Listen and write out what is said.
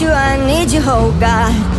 you, I need you, oh God.